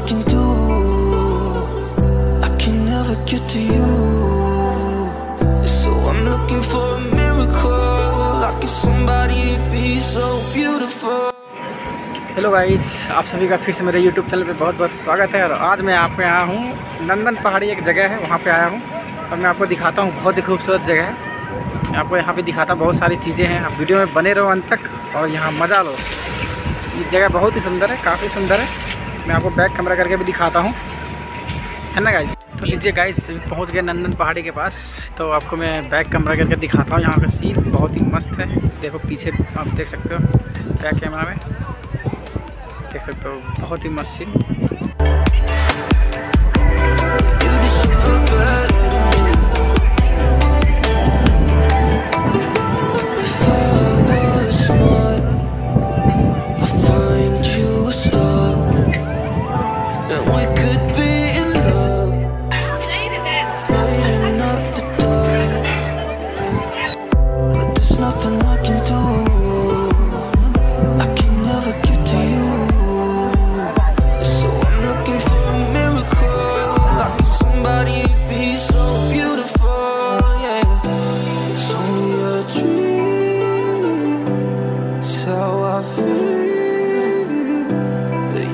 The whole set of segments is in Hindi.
can do. I can never get to you. So I'm looking for a miracle. Like somebody be so beautiful. Hello guys आप सभी का फिर से मेरे यूट्यूब चैनल पे बहुत बहुत स्वागत है और आज मैं आपको यहाँ हूँ नंदन पहाड़ी एक जगह है, वहाँ पे आया हूँ और मैं आपको दिखाता हूँ, बहुत ही खूबसूरत जगह है मैं आपको यहाँ पे दिखाता हूँ, बहुत सारी चीज़ें हैं आप वीडियो में बने रहो अंत तक और यहाँ मज़ा लो ये जगह बहुत ही सुंदर है, काफ़ी सुंदर है मैं आपको बैक कैमरा करके भी दिखाता हूँ। है ना गाइस तो लीजिए गाइस पहुँच गए नंदन पहाड़ी के पास। तो आपको मैं बैक कैमरा करके दिखाता हूँ। यहाँ का सीन बहुत ही मस्त है। देखो, पीछे आप देख सकते हो बैक कैमरा में। देख सकते हो, बहुत ही मस्त scene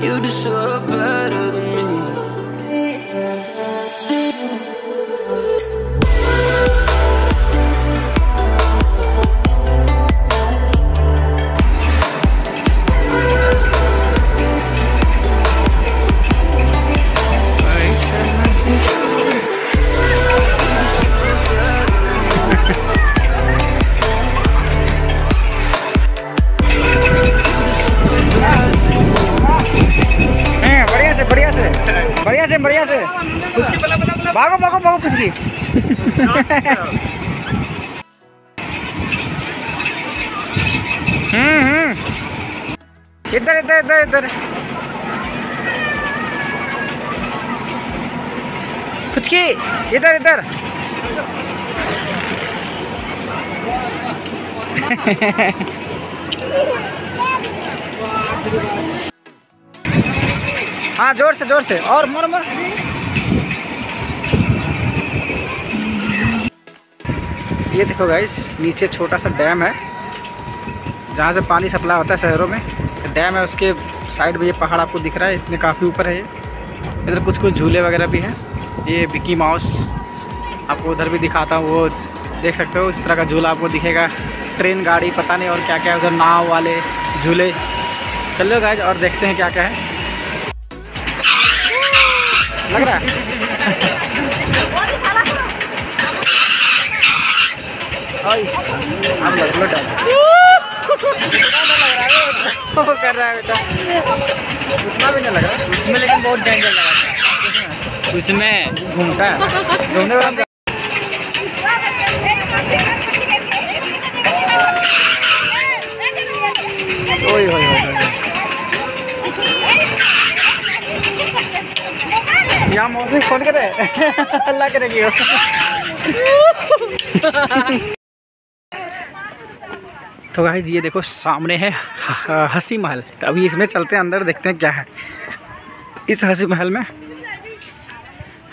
you deserve better than बढ़िया से बढ़िया से। भागो भागो भागो कुछ की हम्म हम्म। इधर इधर इधर इधर। कुछ की? इधर इधर। हाँ ज़ोर से ज़ोर से। और मोर मोर। ये देखो गाइस नीचे छोटा सा डैम है, जहाँ से पानी सप्लाई होता है शहरों में। तो डैम है, उसके साइड में ये पहाड़ आपको दिख रहा है, इतने काफ़ी ऊपर है ये। इधर कुछ कुछ झूले वगैरह भी हैं। ये बिकी माउस आपको उधर भी दिखाता हूँ, वो देख सकते हो, इस तरह का झूला आपको दिखेगा। ट्रेन, गाड़ी, पता नहीं और क्या क्या उधर नाव वाले झूले। चलो गाइज़ और देखते हैं क्या क्या है। लग रहा है कर रहा है बेटा उतना भी नहीं लग रहा उसमें लेकिन बहुत डेंजर लगा था उसमें घूमता है घूमने वाला ओए होए होए यहाँ मौसी फ़ोन करे अल्लाह करेगी तो भाई ये देखो सामने ह- हँसी महल। तो अभी इसमें चलते हैं, अंदर देखते हैं क्या है। इस हँसी महल में,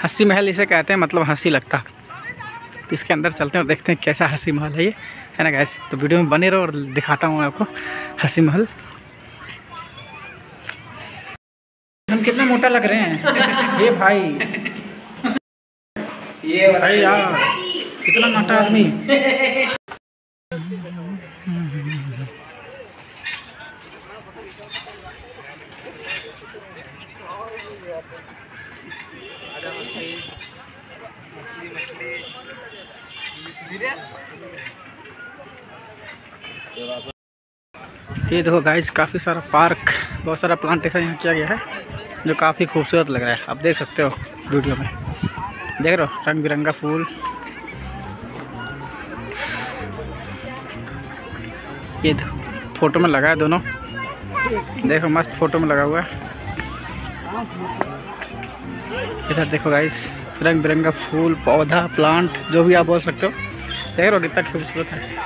हँसी महल इसे कहते हैं मतलब हँसी लगता। तो इसके अंदर चलते हैं और देखते हैं कैसा हँसी महल है ये। है ना गैस तो वीडियो में बने रहो और दिखाता हूँ आपको, हँसी महल हम कितना मोटा लग रहे हैं। ये भाई। ये भाई यार कितना मोटा आदमी। ये देखो गाइस काफ़ी सारा पार्क बहुत सारा प्लांटेशन यहाँ किया गया है। जो काफ़ी खूबसूरत लग रहा है। आप देख सकते हो वीडियो में। देख रहे हो? रंग बिरंगा फूल। ये फ़ोटो में लगा है दोनों। देखो, मस्त फ़ोटो में लगा हुआ है। इधर देखो गाइस रंग बिरंगा फूल, पौधा प्लांट जो भी आप बोल सकते हो। देख रहे हो कितना खूबसूरत है।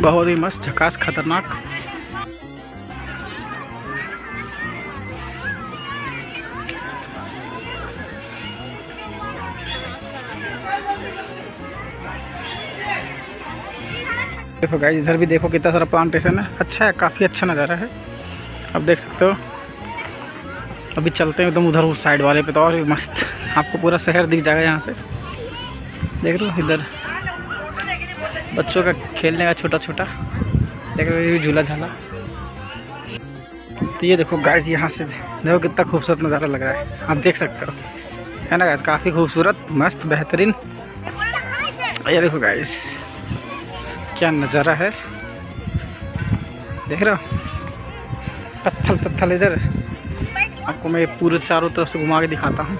बहुत ही मस्त, झकास, खतरनाक। देखो गाइस इधर भी देखो कितना सारा प्लांटेशन है। अच्छा है, काफ़ी अच्छा नज़ारा है। अब देख सकते हो। अभी चलते हैं एकदम उधर उस साइड वाले पे तो और भी मस्त। आपको पूरा शहर दिख जाएगा यहाँ से। देख रहे हो इधर। बच्चों का खेलने का छोटा छोटा देख रहे हो ये झूला झाला। तो ये देखो गाइस यहाँ से देखो कितना खूबसूरत नज़ारा लग रहा है। आप देख सकते हो। है ना गाइस काफ़ी खूबसूरत, मस्त, बेहतरीन। ये देखो गाइस क्या नज़ारा है? देख रहे हो? पत्थल पत्थल इधर। आपको मैं पूरे चारों तरफ़ से घुमा के दिखाता हूँ।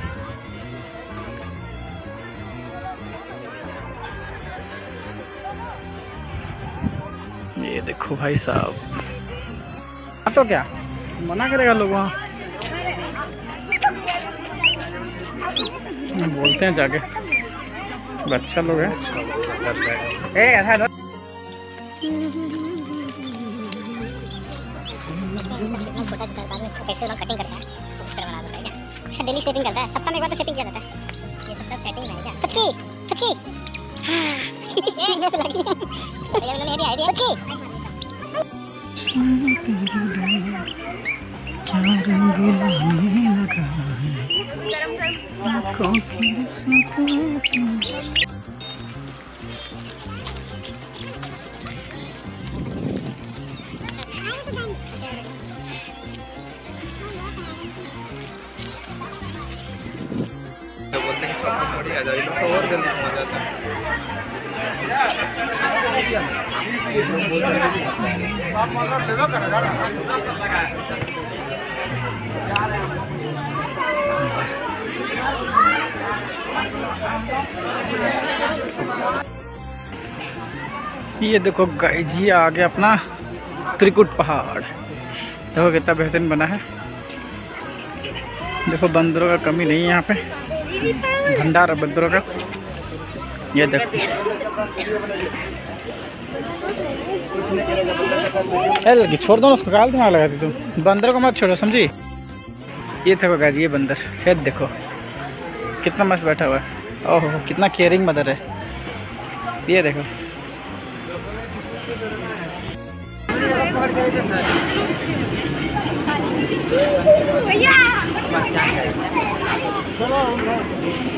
ये देखो भाई साहब। तो क्या? मना करेगा लोग। वहाँ बोलते हैं जाके। बच्चा लोग है। ए छोटा छोटा बाद में इसको कैसे लोग कटिंग करता है तो उस तरह बना है अच्छा डेली सेटिंग करता है सप्ताह में एक बार तो सेटिंग किया जाता है ये सब सब सेटिंग है क्या फचकी फचकी हाँ ये लगी ये मैंने मेरी आईडिया फचकी बोलते और जाता है ये देखो गाइस जी आ गया अपना त्रिकुट पहाड़। देखो कितना बेहतरीन बना है। देखो बंदरों का कमी नहीं है यहाँ पे। भंडार है बंदरों का। ये देखो। लड़की छोड़ दो ना उसको काल दिमाग लगाती तुम बंदरों को मत छोड़ो समझी? ये देखो गाइस ये बंदर। ये देखो। कितना मस्त बैठा हुआ है। ओहो कितना केयरिंग मदर है। ये देखो। Sei lá, onde vai.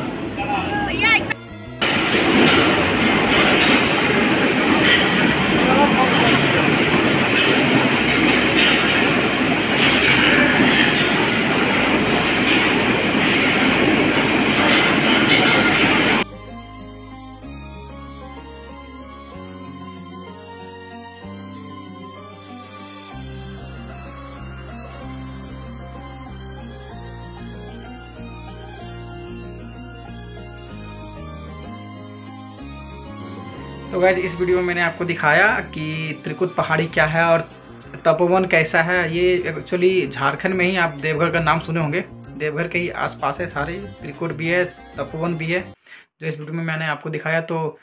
तो गाइज़ इस वीडियो में मैंने आपको दिखाया कि त्रिकुट पहाड़ी क्या है और तपोवन कैसा है। ये एक्चुअली झारखंड में ही आप देवघर का नाम सुने होंगे। देवघर के ही आसपास है सारे, त्रिकुट भी है, तपोवन भी है, जो इस वीडियो में मैंने आपको दिखाया। तो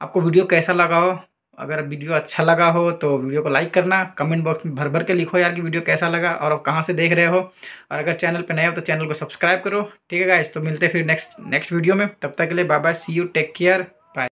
आपको वीडियो कैसा लगा हो? अगर वीडियो अच्छा लगा हो तो वीडियो को लाइक करना। कमेंट बॉक्स में भर भर के लिखो यार कि वीडियो कैसा लगा और आप कहाँ से देख रहे हो। और अगर चैनल पर नए हो तो चैनल को सब्सक्राइब करो। ठीक है गाइज़ तो मिलते फिर नेक्स्ट नेक्स्ट वीडियो में। तब तक के लिए bye bye see you take care